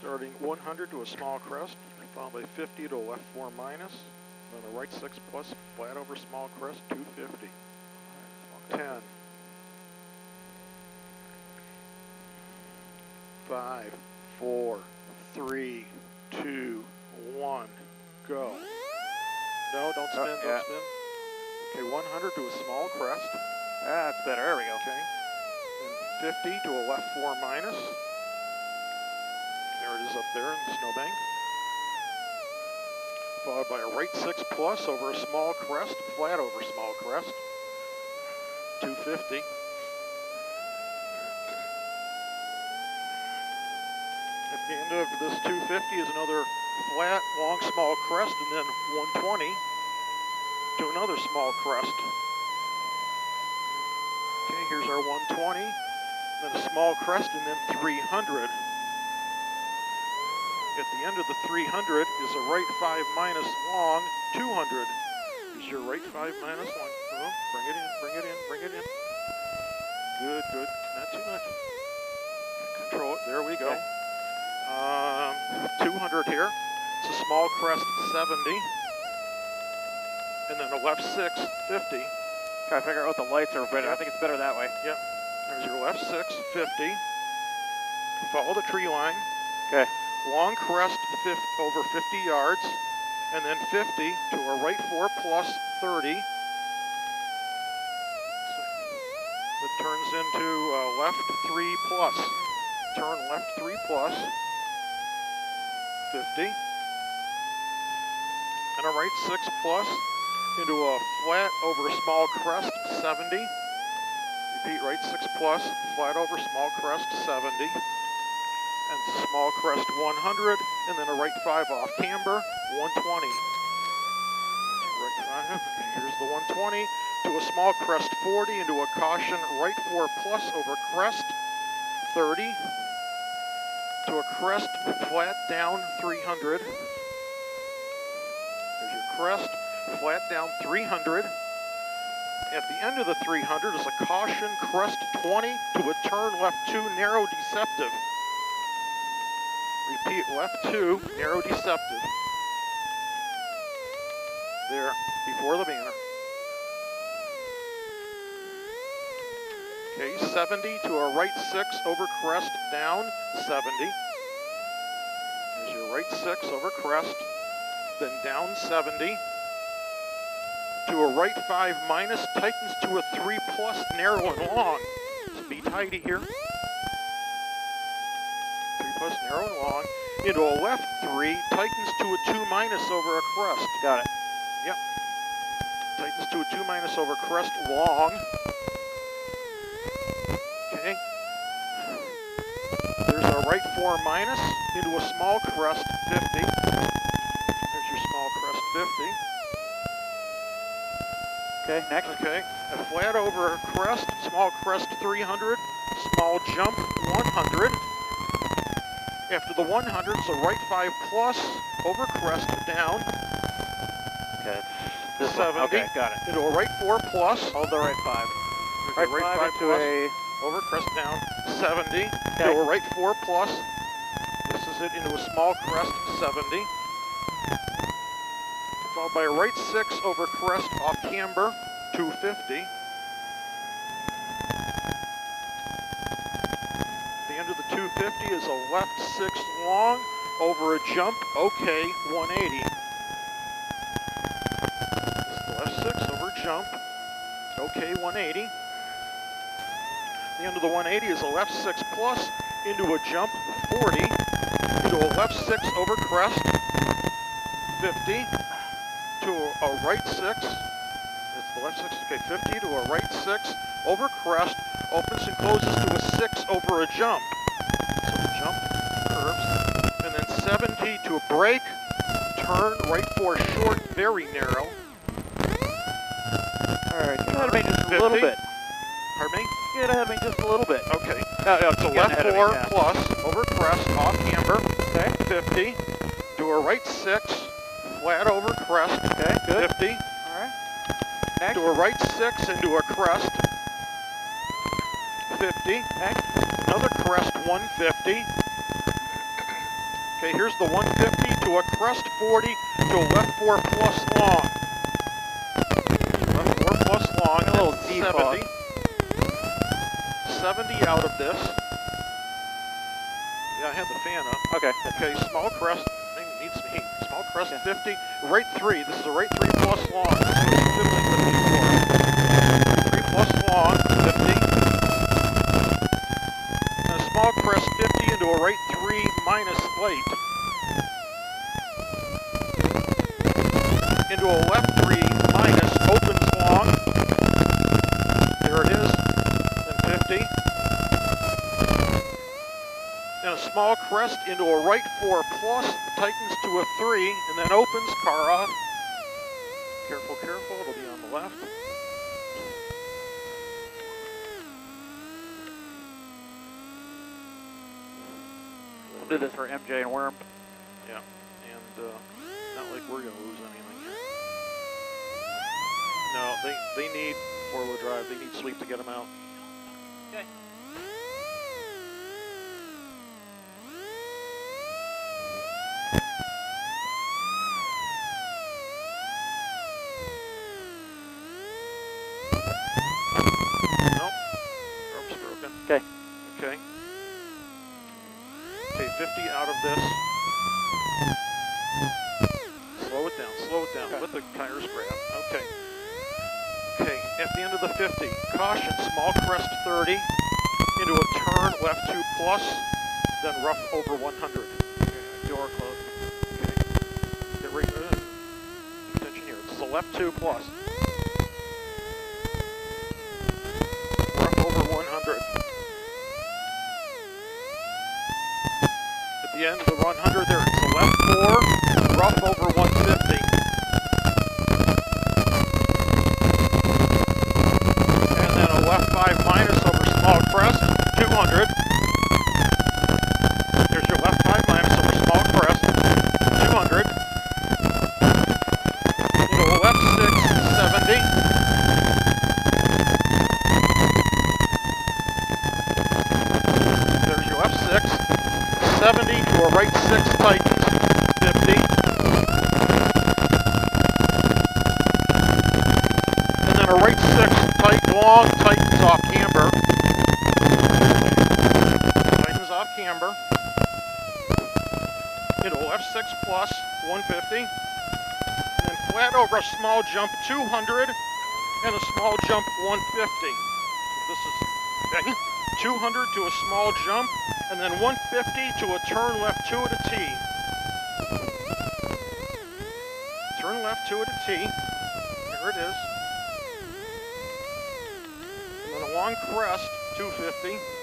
Starting 100 to a small crest, followed by 50 to a left 4 minus, then a right 6 plus, flat over small crest, 250. 10. 5, 4, 3, 2, 1, go. No, don't uh, spin, Oh, don't spin. Okay, 100 to a small crest. That's better. There we go. Okay. And 50 to a left 4 minus. Is up there in the snowbank. Followed by a right 6 plus over a small crest, flat over small crest. 250. At the end of this 250 is another flat, long, small crest, and then 120 to another small crest. Okay, here's our 120, then a small crest, and then 300. At the end of the 300 is a right 5 minus long 200. Is your right 5 minus long. Oh, bring it in, bring it in, bring it in. Good, good. Not too much. Control it. There we go. Um, 200 here. It's a small crest 70. And then a left 6, 50. Try to figure out what the lights are better. I think it's better that way. Yep. There's your left 6, 50. Follow the tree line. Okay. Long crest 50, over 50 yards. And then 50 to a right 4 plus 30. That turns into uh, left 3 plus. Turn left 3 plus. 50. And a right 6 plus into a flat over a small crest 70. Repeat right 6 plus, flat over small crest 70. And small crest 100, and then a right 5 off camber 120. Right 5, here's the 120 to a small crest 40 into a caution right 4 plus over crest 30 to a crest flat down 300. There's your crest, flat down 300. At the end of the 300 is a caution crest 20 to a turn left 2 narrow deceptive. Repeat left 2 narrow deceptive. There, before the banner. Okay, 70 to a right 6 over crest down 70. There's your right 6 over crest, then down 70 to a right 5 minus, tightens to a 3 plus, narrow and long. So be tidy here. 3 narrow and long. Into a left 3, tightens to a 2 minus over a crest. Got it. Yep. Tightens to a 2 minus over crest, long. Okay. There's a right 4 minus into a small crest, 50. There's your small crest, 50. Okay, next. Okay, a flat over a crest, small crest 300, small jump 100. After the 100 so right 5 plus, over crest down Okay. This one. 70. Okay, got it. into a right 4 plus, Hold the right five. Okay, Right, five into plus, a. over crest down 70, Okay. to a right 4 plus. This is it into a small crest 70. Followed by a right 6 over crest off camber 250. Of the 250 is a left 6 long over a jump, okay, 180. This is the left 6 over jump, okay, 180. The end of the 180 is a left 6 plus into a jump 40, into a left 6 over crest 50, to a right 6, it's the left 6, okay, 50 to a right 6 over crest, opens and closes to a 6 over a jump. Jump curves, and then 70 to a break, turn right 4 short, very narrow. All right, get ahead of me just a little bit. Pardon me? Get ahead of me just a little bit. Okay. No, no, So getting left of me, four yeah. plus over crest off camber, Okay. 50. To a right six, flat over crest, Okay, good. 50. All right. Next. To a right six into a crest, 50. Next. Another crest, 150. Okay, here's the 150 to a crest 40 to a left 4 plus long. Left 4 plus long, A little and oh, defog. 70. 70 out of this. Yeah, I had the fan up. Okay. Okay, small crest, thing needs some heat. Small crest 50, right 3. This is a right 3 plus long. This is what it's fiddling with before. 3 plus long, 50. And a small crest 50 into a right 3 minus late. Into a left 3 minus opens long. There it is. Then 50. And a small crest into a right 4 plus, tightens to a 3, and then opens, car off. Careful, careful, it'll be on the left. We'll do this for MJ and Worm. Yeah, and uh, not like we're gonna lose anything here. No, they they need four-wheel drive. They need sleep to get them out. Okay. Nope. Rope's broken. Okay. Okay. Okay, 50 out of this. Slow it down, slow it down. Okay. Let the tires grab. Okay. Okay, at the end of the 50, caution, small crest 30, into a turn, left 2 plus, then rough over 100. Okay, door closed. Okay. Get right, uh, attention here. It's the left 2 plus. Rough over 100. At the end of the 100 there, it's the left 4, rough over 150. And then a left 5 minus over small crest, 200. There's your left 5 minus over small crest, 200. Into a left 6, 70. There's your left 6, 70 to right 6 tightens, 50. And then a right 6 tight, long tightens off camber. Tightens off camber. Into a left 6 plus, 150. And then flat over a small jump, 200. And a small jump, 150. This is okay. 200 to a small jump, and then 150 to a turn left 2 at a T. Turn left 2 at a T. There it is. And then a long crest, 250.